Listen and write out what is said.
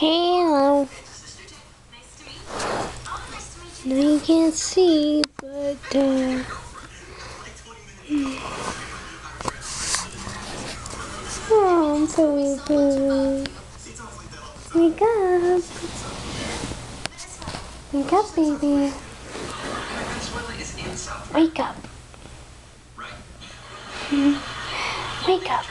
Hello. No, you can't see, but uh, hmm. oh, I'm so weepy. Wake up. Wake up, baby. Wake up. Hmm. Wake up.